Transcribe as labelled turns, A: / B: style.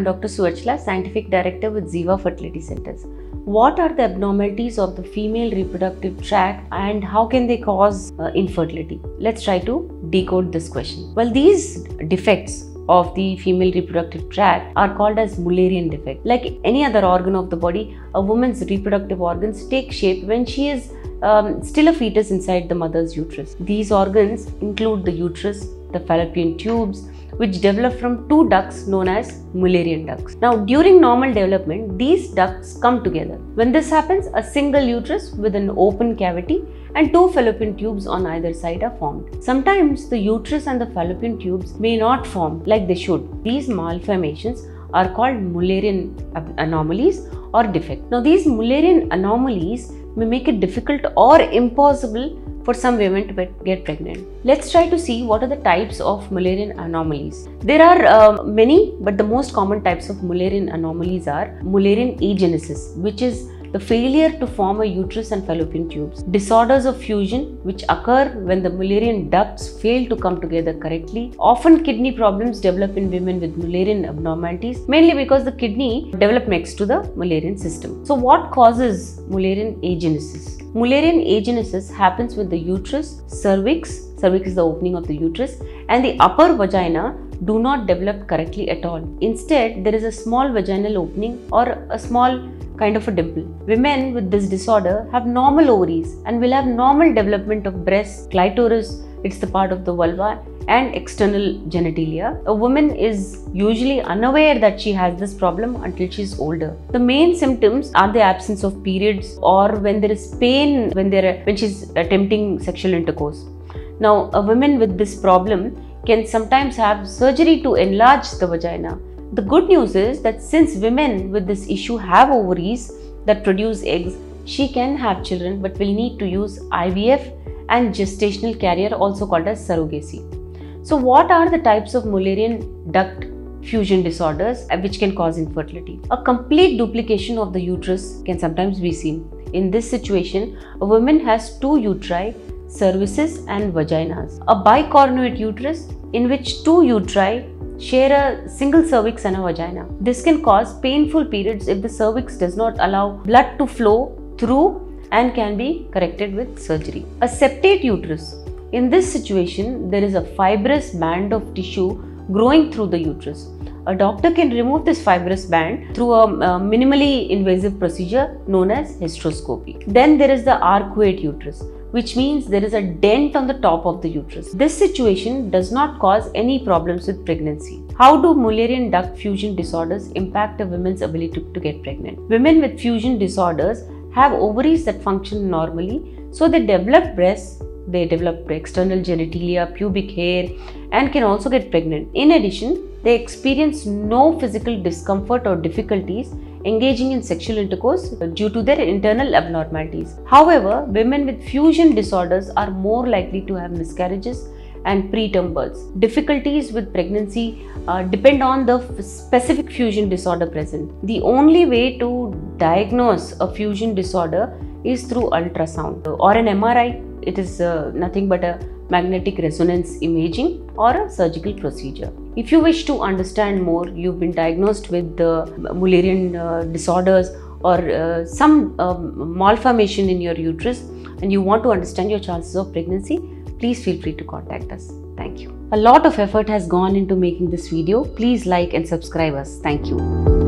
A: Dr. Suvarchala, Scientific Director with Ziva Fertility Centers. What are the abnormalities of the female reproductive tract and how can they cause uh, infertility? Let's try to decode this question. Well, these defects of the female reproductive tract are called as Mullerian defect. Like any other organ of the body, a woman's reproductive organs take shape when she is um, still a fetus inside the mother's uterus. These organs include the uterus, the fallopian tubes, which develop from two ducts known as Mullerian ducts. Now, during normal development, these ducts come together. When this happens, a single uterus with an open cavity and two fallopian tubes on either side are formed. Sometimes the uterus and the fallopian tubes may not form like they should. These malformations are called Mullerian anomalies or defect. Now, these Mullerian anomalies may make it difficult or impossible for some women to get pregnant. Let's try to see what are the types of Mullerian anomalies. There are uh, many, but the most common types of Mullerian anomalies are Mullerian agenesis, which is the failure to form a uterus and fallopian tubes, disorders of fusion which occur when the Mullerian ducts fail to come together correctly. Often kidney problems develop in women with Mullerian abnormalities, mainly because the kidney develop next to the Mullerian system. So what causes Mullerian agenesis? Mullerian agenesis happens with the uterus, cervix, cervix is the opening of the uterus, and the upper vagina do not develop correctly at all. Instead, there is a small vaginal opening or a small kind of a dimple. Women with this disorder have normal ovaries and will have normal development of breast, clitoris, it's the part of the vulva and external genitalia. A woman is usually unaware that she has this problem until she's older. The main symptoms are the absence of periods or when there is pain when there when she's attempting sexual intercourse. Now, a woman with this problem can sometimes have surgery to enlarge the vagina the good news is that since women with this issue have ovaries that produce eggs, she can have children but will need to use IVF and gestational carrier also called as surrogacy. So what are the types of Mullerian duct fusion disorders which can cause infertility? A complete duplication of the uterus can sometimes be seen. In this situation, a woman has two uteri, cervices and vaginas. A bicornuate uterus in which two uteri share a single cervix and a vagina. This can cause painful periods if the cervix does not allow blood to flow through and can be corrected with surgery. A septate uterus. In this situation, there is a fibrous band of tissue growing through the uterus. A doctor can remove this fibrous band through a, a minimally invasive procedure known as hysteroscopy. Then there is the arcuate uterus which means there is a dent on the top of the uterus. This situation does not cause any problems with pregnancy. How do Mullerian duct fusion disorders impact a woman's ability to get pregnant? Women with fusion disorders have ovaries that function normally, so they develop breasts, they develop external genitalia, pubic hair, and can also get pregnant. In addition, they experience no physical discomfort or difficulties engaging in sexual intercourse due to their internal abnormalities. However, women with fusion disorders are more likely to have miscarriages and preterm births. Difficulties with pregnancy uh, depend on the specific fusion disorder present. The only way to diagnose a fusion disorder is through ultrasound or an MRI. It is uh, nothing but a magnetic resonance imaging or a surgical procedure. If you wish to understand more, you've been diagnosed with the Mullerian uh, disorders or uh, some um, malformation in your uterus and you want to understand your chances of pregnancy, please feel free to contact us. Thank you. A lot of effort has gone into making this video. Please like and subscribe us. Thank you.